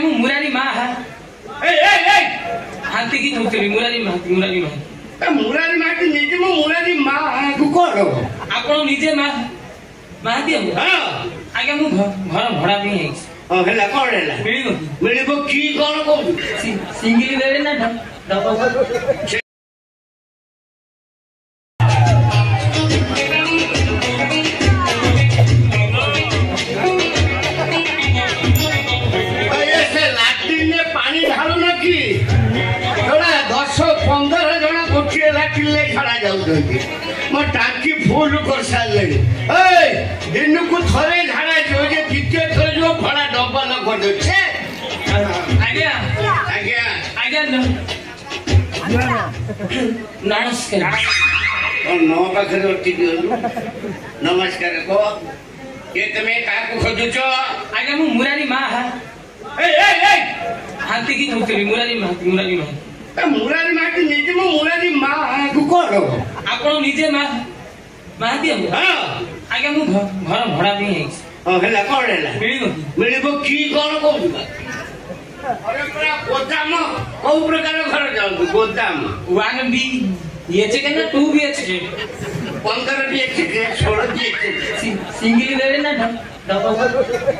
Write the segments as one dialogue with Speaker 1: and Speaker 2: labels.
Speaker 1: আমি মুরারি মা হ্যাঁ এই এই এই হাতি
Speaker 2: কি হউছিলি মুরারি মা মুরারি
Speaker 1: মা
Speaker 2: মুরারি মা কি নিজে মো মুরারি মা
Speaker 1: কু কোন আপন নিজে
Speaker 2: মা মা
Speaker 1: দি হ্যাঁ আগে মু
Speaker 2: ঘর ভড়া পই আইছি ও হেলা
Speaker 1: কোন হেলা মিলিব মিলিব কি কোন কো সিঙ্গিলি দেবে না ডব সে ଛଡ଼ା ଯାଉଛନ୍ତି ମୋ ଟାଙ୍କି ଫୁଲ କରିସାରିଲେଣି ଏଇ ଦିନକୁ ଥରେ ଝାଡ଼ା ଯିବ ଯେ ଦ୍ୱିତୀୟ ଥର ଯିବ ଫଳା ଡବଲ କରିଦେଉଛି
Speaker 2: ଆଜ୍ଞା
Speaker 1: ଆଜ୍ଞା
Speaker 2: ଆଜ୍ଞା ନମସ୍କାର
Speaker 1: ନ ପାଖରେ ଅଟକି ଗଲୁ ନମସ୍କାର କହ ଏ ତମେ କାହାକୁ ଖୋଜୁଛ
Speaker 2: ଆଜ୍ଞା ମୁଁ ମୁରାରୀ ମା ହାନ୍ତି କି କହୁଥିଲି ମୁରାରୀ ମହାନ୍ତି ମୁରାରୀ ମହାନ୍ତି
Speaker 1: ମୁରାରୀ ମାଟି ନିଜେ ମୁଁ ମୁରାରୀ ମାକୁ କର
Speaker 2: ଆପଣ ନିଜେ ମା ମାହାନ୍ତି ଆଜ୍ଞା ମୁଁ ଘର ଭଡ଼ା ପାଇଁ ହେଇଛି
Speaker 1: ହଁ ହେଲା କ'ଣ ହେଲା
Speaker 2: ମିଳିବ
Speaker 1: ମିଳିବ କି କ'ଣ କହୁଛୁ ଗୋଦାମ କୋଉ ପ୍ରକାର ଘର ଚାହୁଁଛୁ ଗୋଦାମ
Speaker 2: ୱାନ୍ ବି ବିଏଚ୍କେ ନା ଟୁ ବିଏଚ୍କେ
Speaker 1: ପନ୍ଦର ବିଏଚ୍କେ ଷୋହଳ ବିଏଚ୍କେ
Speaker 2: ସିଙ୍ଗିଲି ଦେବେ ନା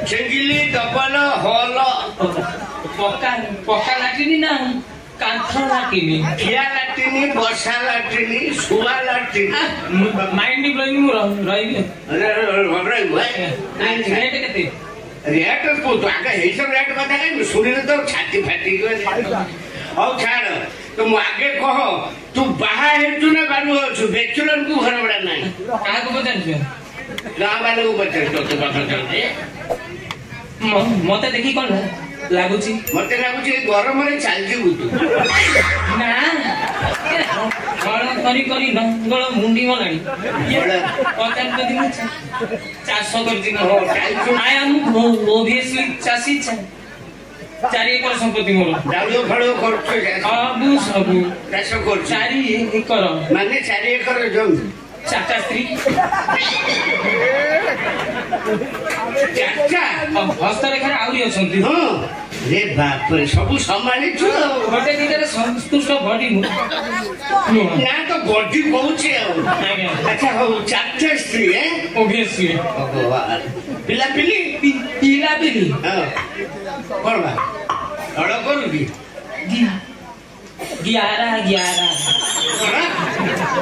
Speaker 1: ସିଙ୍ଗିଲି ଡବଲ ହଲ
Speaker 2: ପକ୍କା ପକ୍କା ଲାଟିନି ନା কাঁথো লাটিনি
Speaker 1: খিয়া লাটিনি বসা লাটিনি শুয়া লাটিনি
Speaker 2: মাইন্ড ବ୍ଲୋଇଂ ମୁଁ ରହିବି ରେଟ୍ କେତେ
Speaker 1: ରେଟ୍ କୁହନ୍ତୁ ଆଗ ଏଇସବୁ ରେଟ୍ କଥା କାହିଁକି ଶୁଣିଲେ ତ ଛାତି ଫାଟି ହଉ ଛାଡ଼ ତ ମୁଁ ଆଗେ କହ ତୁ ବାହା ହେଇଛୁ ନା ବାଲୁ ଅଛୁ ବ୍ୟାଚୁଲରକୁ ଘର ଭଡ଼ା ନାହିଁ
Speaker 2: କାହାକୁ ପଚାରୁଛୁ
Speaker 1: ଗାଁ ବାଲୁକୁ ପଚାରୁଛୁ ତୋତେ
Speaker 2: ପାଖ ମତେ ଦେଖି କଣ ଲାଗୁଛି
Speaker 1: ମତେ ଲାଗୁଛି ଏଇ ଗରମରେ ଚାଲିଯିବୁ ତୁ
Speaker 2: ନା କଣ କରି କରି ନଙ୍ଗଳ ମୁଣ୍ଡି ଗଲାଣି ପଚାର ଯଦି ମୁଁ ଚାଷ କରିଛି ଆଇ ଆମ ଓଭିୟସଲି ଚାଷୀ ଚାରି ଏକର ସମ୍ପତ୍ତି ମୋର
Speaker 1: ଡାଳୁଅ ଫାଳୁଅ କରୁଛୁ
Speaker 2: ସବୁ ସବୁ
Speaker 1: ଚାଷ କରୁଛୁ
Speaker 2: ଚାରି ଏକର
Speaker 1: ମାନେ ଚାରି ଏକର ଜମି
Speaker 2: ଚାରିଟା ସ୍ତ୍ରୀ
Speaker 1: ଚାରିଟା
Speaker 2: ହସ୍ତରେଖାରେ ଆହୁରି ଅଛନ୍ତି
Speaker 1: ହଁ ରେ ବାପରେ ସବୁ ସମ୍ଭାଳିଛୁ ଆଉ
Speaker 2: ଗୋଟେ ଦିନରେ ସନ୍ତୁଷ୍ଟ ବଢିବୁ
Speaker 1: ନା ତ ବଢି କହୁଛି ଆଉ ଆଚ୍ଛା ହଉ ଚାରିଟା ସ୍ତ୍ରୀ
Speaker 2: ଓଭିୟସଲି
Speaker 1: ପିଲାପିଲି
Speaker 2: ପିଲାପିଲି
Speaker 1: ହଁ କଣ ବା ଅଳ କରୁବି
Speaker 2: ग्यारह ग्यारह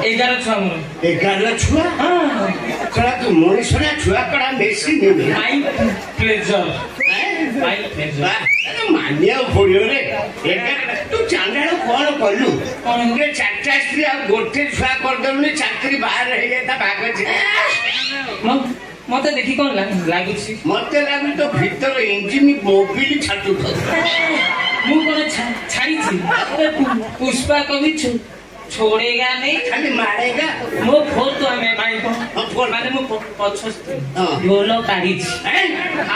Speaker 1: एगारह
Speaker 2: छुआ मोर एगारह
Speaker 1: छुआ कड़ा
Speaker 2: तू
Speaker 1: मोर सरा छुआ कड़ा मेसी ने माय
Speaker 2: प्लेजर माय प्लेजर मानिया
Speaker 1: पड़ियो रे एगारह तू चांडाळ कोण कलू कोणगे
Speaker 2: चारटा
Speaker 1: स्त्री आ गोटे छुआ कर दलुनी चाकरी बाहर हे जाता भाग छे
Speaker 2: मग মতে দেখি কোন লাগুছি
Speaker 1: মতে লাগু তো ভিতরে ইঞ্জিন মোবিল ছাটু
Speaker 2: ମୁଁ କଣ ଛାଡ଼ିଛି ପୁଷ୍ପା କବିଛୁ छोड़ेगा
Speaker 1: नहीं खाली
Speaker 2: मारेगा मो फोन तो
Speaker 1: हमें भाई
Speaker 2: को फोन माने मो
Speaker 1: पछस्त
Speaker 2: योलो काढिछ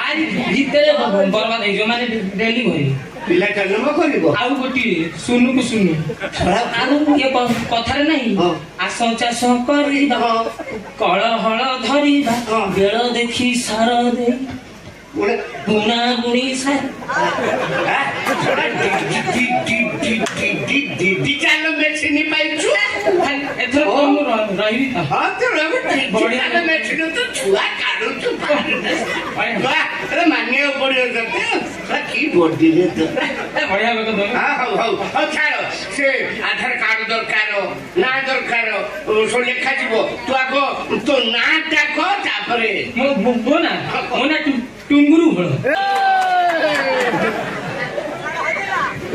Speaker 1: आज
Speaker 2: भीतर बर्बाद है जो माने डेली होई
Speaker 1: ପିଲା ଜନ୍ମ କରିବ
Speaker 2: ଆଉ ଗୋଟିଏ ସୁନୁକୁ ସୁନୁ ଆଉ ଇଏ କଥାରେ ନାହିଁ ଆସ ଚାଷ କରିବା କଳହଳ ଧରିବା ବେଳ ଦେଖି ସାର ଦେଇ
Speaker 1: গুণাগুণি স্যার ডিজিটাল মেশিন
Speaker 2: পাইଛୁ ଏଥର ମୁଁ ରହିବି
Speaker 1: ହଁ ତୁ ରହିବୁ ବଢ଼ିଆ ମେସିନ ତ ଛୁଆ କାଢୁଛୁ ମାନିବାକୁ ପଡ଼ିବ ତତେ କି ବଡ଼ିରେ
Speaker 2: ବଢ଼ିଆ
Speaker 1: ହଉ ହଉ ହଉ ଛାଡ଼ ସେ ଆଧାର କାର୍ଡ ଦରକାର ନାଁ ଦରକାର ସବୁ ଲେଖାଯିବ ତୁ ଆଗ ତୋ ନାଁ ଡାକ ତାପରେ
Speaker 2: ମୋ ନା ମୋ ନା টুঙ্গুরু ভোলা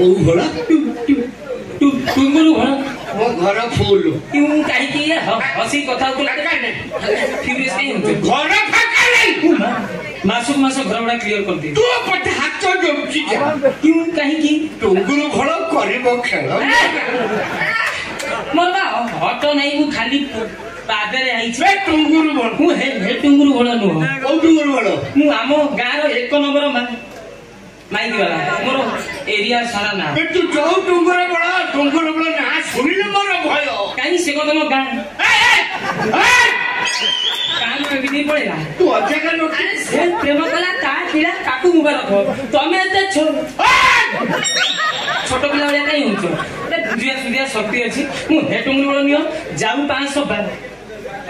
Speaker 1: ওউ ভোলা
Speaker 2: টু টুঙ্গুরু ভোলা ও ঘর
Speaker 1: ফুল তুমি কাই
Speaker 2: কি হসি কথা তো লাগে কাই না ফিউরিয়াস নেই হচ্ছে
Speaker 1: ঘর ফাঁকা নেই
Speaker 2: মাসু মাসু ঘর বড় ক্লিয়ার কর দি
Speaker 1: তো পথে হাত চ জমছি
Speaker 2: কিউ কাই
Speaker 1: কি টুঙ্গুরু ভোলা করিব
Speaker 2: খেলা মতা হত নাই মু খালি ପାଦରେ ଆଇଛି
Speaker 1: ଏ ଟୁଙ୍ଗୁରୁ ବଣ
Speaker 2: ମୁଁ ହେ ହେ ଟୁଙ୍ଗୁରୁ ବଣ ନୁହଁ
Speaker 1: କୋଉ ଟୁଙ୍ଗୁରୁ ବଣ
Speaker 2: ମୁଁ ଆମ ଗାଁର ଏକ ନମ୍ବର ମାଇକି ବାଲା ମୋର ଏରିଆ ସାରା ନା
Speaker 1: କିନ୍ତୁ ଯୋଉ ଟୁଙ୍ଗୁର ବଣ ଟୁଙ୍ଗୁର ବଣ ନା ଶୁଣିଲେ ମୋର ଭୟ
Speaker 2: କାହିଁ ସେ କଥା ମୋ ଗାଁ ତମେ ଏତେ ଛୋଟ ପିଲା ଭଳିଆ କାହିଁ ହଉଛ ଦୁରିଆ ସୁରିଆ ଶକ୍ତି ଅଛି ମୁଁ ହେ ଟୁଙ୍ଗୁରୁ ବଳ ନିଅ ଯାଉ ପାଞ୍ଚଶହ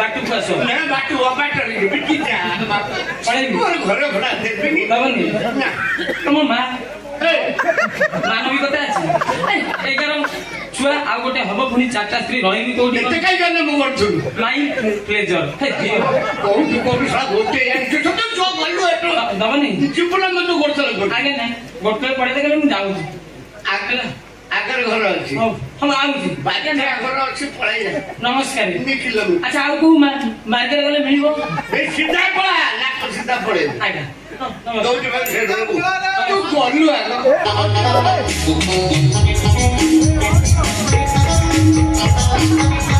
Speaker 1: ಡಾಕ್ಟರ್ ಕ್ಲಾಸ್ ಡಾಕ್ಟರ್ ಒಬ್ಬಾಟರ್
Speaker 2: ಬಿಟ್ಟಿದ್ದೆ
Speaker 1: ಹೊರಗೆ
Speaker 2: ಹೊರ ಬನ್ನಿ
Speaker 1: ನಮ್ಮಮ್ಮ
Speaker 2: ମାନବିକତା ଅଛି ଏଗାର ଛୁଆ ଆଉ ଗୋଟେ ହବ ପୁଣି ଚାରିଟା ସ୍ତ୍ରୀ ରହିବି କୋଉଠି
Speaker 1: ଏତେ କାଇଁ ଜାଣିଲେ ମୁଁ କରୁଛୁ
Speaker 2: ନାଇଁ ପ୍ଲେଜର
Speaker 1: କୋଉଠି କୋଉଠି ସାରା ଗୋଟେ ଛୋଟ ଛୁଆ ଗଲୁ ଏଠୁ
Speaker 2: ଦବନି
Speaker 1: ଚିପୁଲା ମତେ ଗୋଟେ
Speaker 2: ଆଜ୍ଞା ନାଇଁ ଗୋଟେ ପଢେଇ ଦେଲେ ମୁଁ ଯାଉଛି
Speaker 1: ଆଗଲା ଆଗରେ ଘର ଅଛି
Speaker 2: ହଁ ଆଉଛି
Speaker 1: ବାରିଆ ଘର ଅଛି ପଳେଇ ଯା
Speaker 2: ନମସ୍କାର
Speaker 1: ଦି କିଲୋମିଟର
Speaker 2: ଆଚ୍ଛା ଆଉ କୋଉ ମାର୍ଗରେ ଗଲେ ମିଳିବ
Speaker 1: ଏଇ ସିଧା ପଳା ନା ସିଧା ପଳେଇ
Speaker 2: ଆଜ୍ଞା
Speaker 1: ଦଉଛୁ ଭାଇ ସେଠାକୁ ତୁ ଗଲୁ ଆଗ